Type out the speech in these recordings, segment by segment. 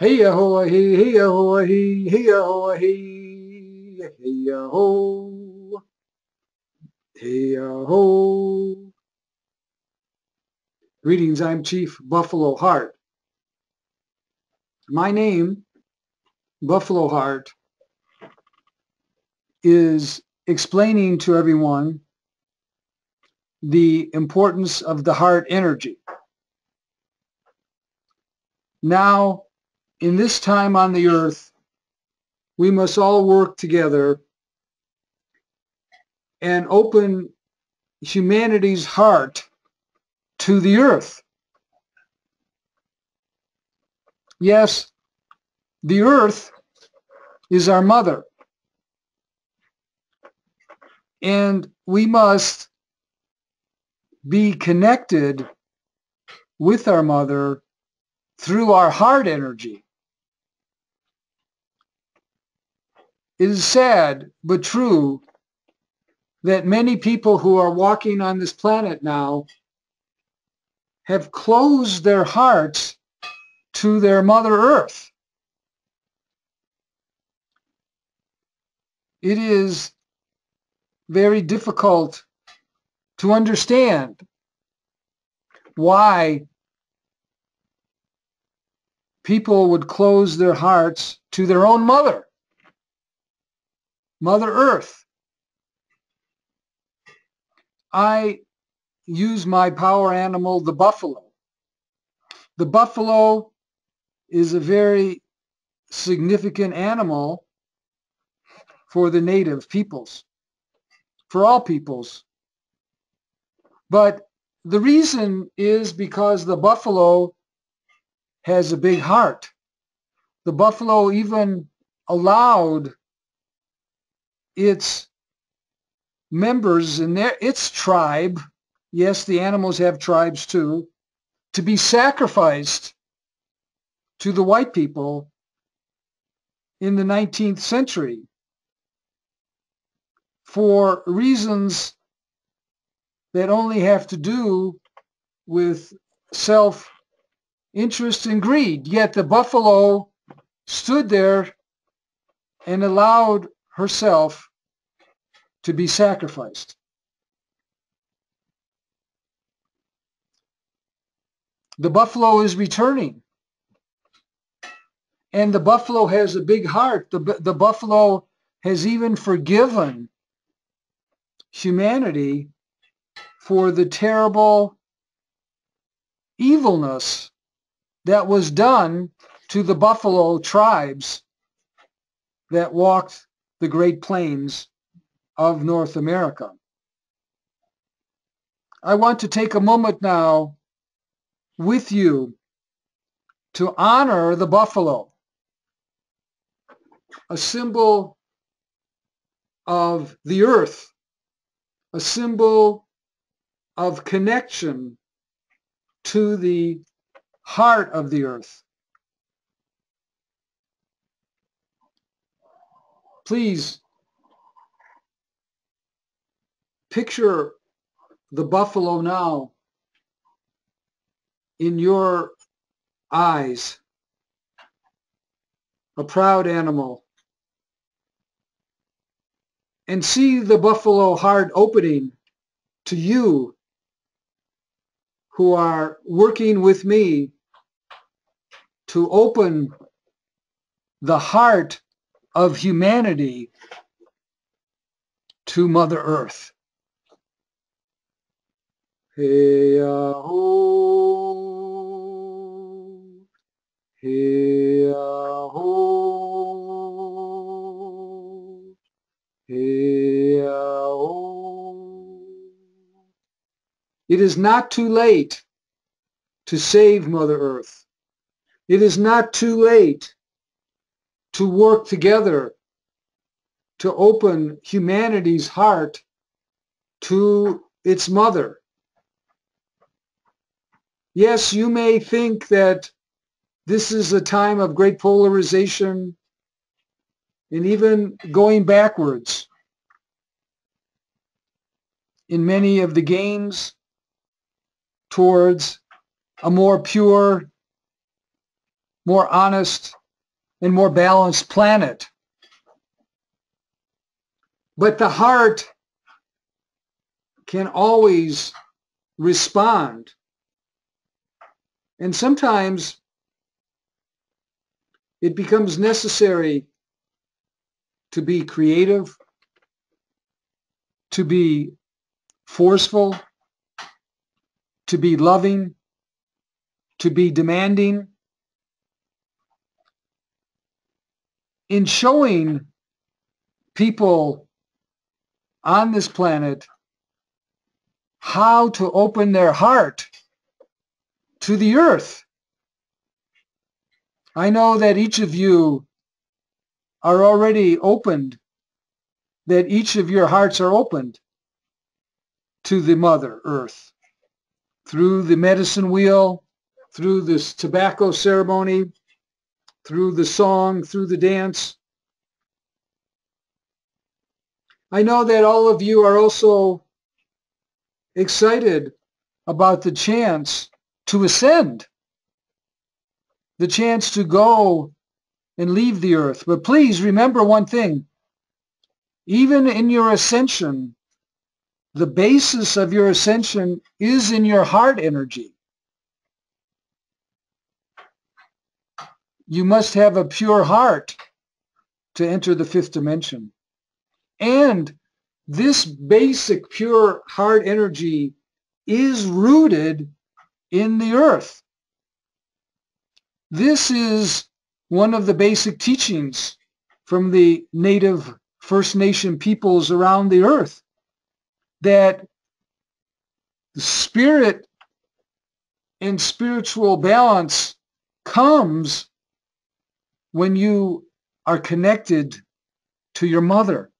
Hey ho hey hey ho hey hey ho hey ho hey ho. Greetings, I'm Chief Buffalo Heart. My name, Buffalo Heart, is explaining to everyone the importance of the heart energy. Now, in this time on the earth, we must all work together and open humanity's heart to the earth. Yes, the earth is our mother. And we must be connected with our mother through our heart energy. It is sad but true that many people who are walking on this planet now have closed their hearts to their Mother Earth. It is very difficult to understand why people would close their hearts to their own mother. Mother Earth. I use my power animal, the buffalo. The buffalo is a very significant animal for the native peoples, for all peoples. But the reason is because the buffalo has a big heart. The buffalo even allowed its members in their its tribe, yes, the animals have tribes too, to be sacrificed to the white people in the 19th century for reasons that only have to do with self interest and greed. Yet the buffalo stood there and allowed herself to be sacrificed. The buffalo is returning. And the buffalo has a big heart. The, the buffalo has even forgiven humanity for the terrible evilness that was done to the buffalo tribes that walked the Great Plains of North America. I want to take a moment now with you to honor the buffalo, a symbol of the earth, a symbol of connection to the heart of the earth. Please picture the buffalo now in your eyes, a proud animal, and see the buffalo heart opening to you who are working with me to open the heart of humanity to Mother Earth. It is not too late to save Mother Earth. It is not too late to work together to open humanity's heart to its mother. Yes, you may think that this is a time of great polarization and even going backwards in many of the games towards a more pure, more honest, and more balanced planet. But the heart can always respond. And sometimes it becomes necessary to be creative, to be forceful, to be loving, to be demanding. In showing people on this planet how to open their heart to the earth. I know that each of you are already opened, that each of your hearts are opened to the Mother Earth through the medicine wheel, through this tobacco ceremony, through the song, through the dance. I know that all of you are also excited about the chance to ascend, the chance to go and leave the earth. But please remember one thing. Even in your ascension, the basis of your ascension is in your heart energy. You must have a pure heart to enter the fifth dimension. And this basic pure heart energy is rooted in the earth. This is one of the basic teachings from the native First Nation peoples around the earth that the spirit and spiritual balance comes when you are connected to your mother,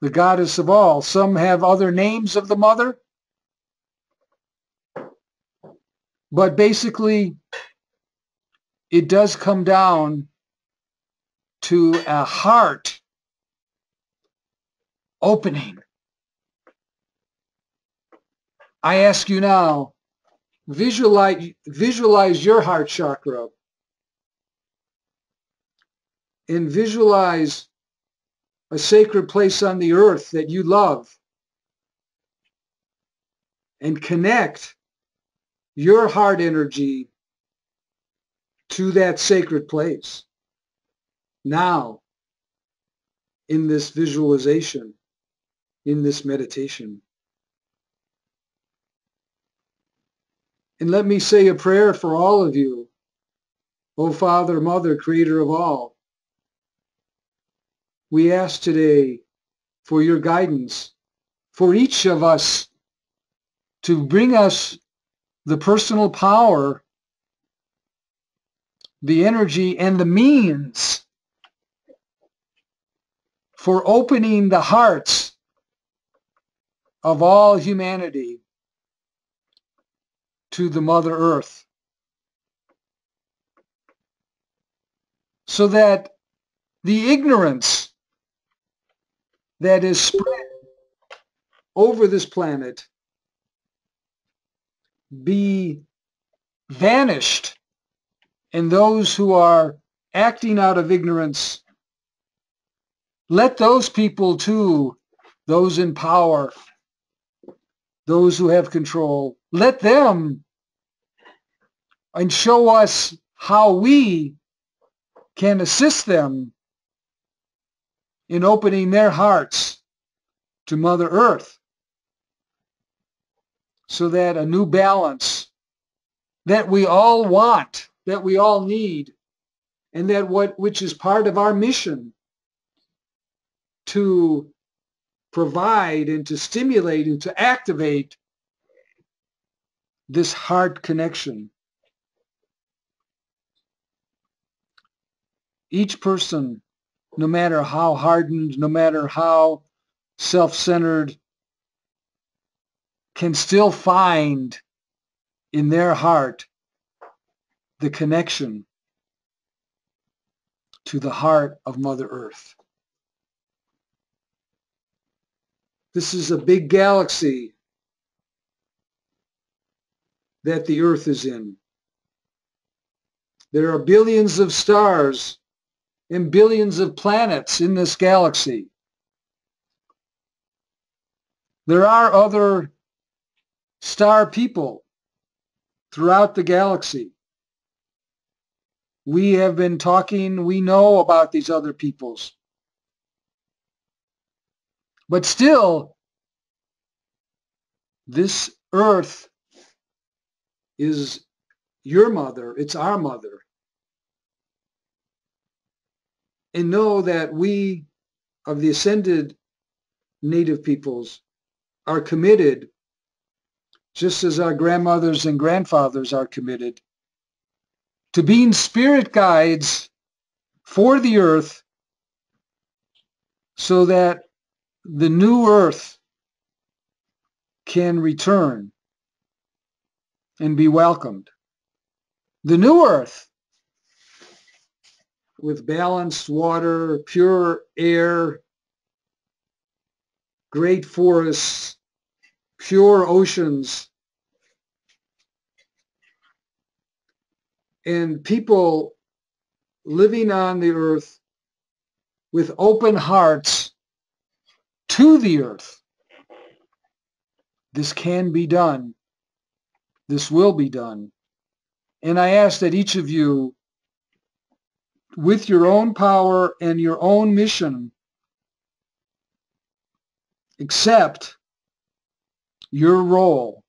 the goddess of all. Some have other names of the mother, but basically it does come down to a heart opening. I ask you now, visualize, visualize your heart chakra and visualize a sacred place on the earth that you love and connect your heart energy to that sacred place now in this visualization in this meditation. And let me say a prayer for all of you. O Father, Mother, Creator of all, we ask today for your guidance for each of us to bring us the personal power, the energy, and the means for opening the hearts of all humanity to the Mother Earth. So that the ignorance that is spread over this planet be vanished and those who are acting out of ignorance let those people too those in power those who have control. Let them and show us how we can assist them in opening their hearts to Mother Earth so that a new balance that we all want, that we all need, and that what which is part of our mission to provide and to stimulate and to activate this heart connection. Each person, no matter how hardened, no matter how self-centered, can still find in their heart the connection to the heart of Mother Earth. This is a big galaxy that the Earth is in. There are billions of stars and billions of planets in this galaxy. There are other star people throughout the galaxy. We have been talking, we know about these other peoples. But still, this earth is your mother, it's our mother. And know that we of the ascended native peoples are committed, just as our grandmothers and grandfathers are committed, to being spirit guides for the earth so that the new earth can return and be welcomed. The new earth with balanced water, pure air, great forests, pure oceans, and people living on the earth with open hearts to the earth. This can be done. This will be done. And I ask that each of you, with your own power and your own mission, accept your role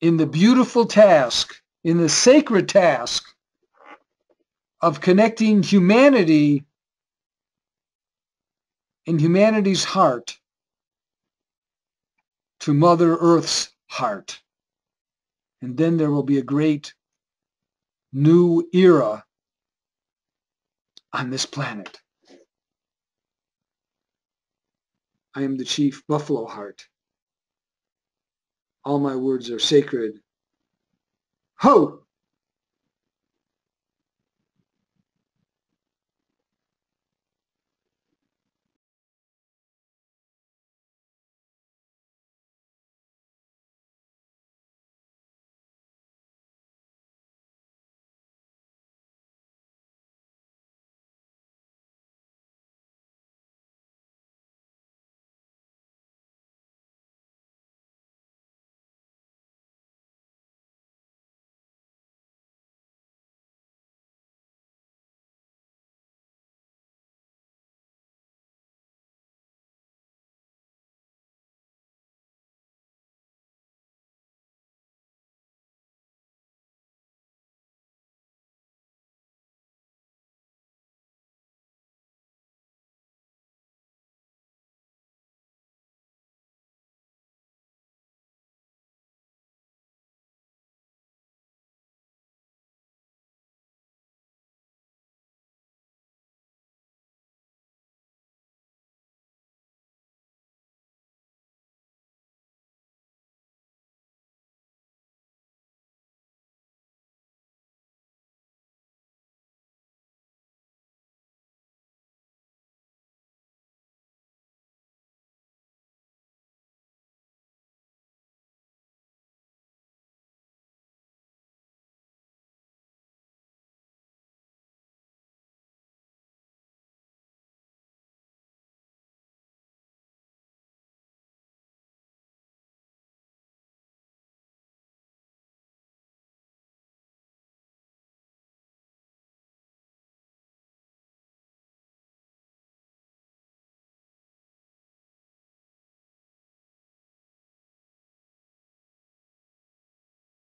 in the beautiful task, in the sacred task of connecting humanity in humanity's heart to Mother Earth's heart. And then there will be a great new era on this planet. I am the chief buffalo heart. All my words are sacred. Ho!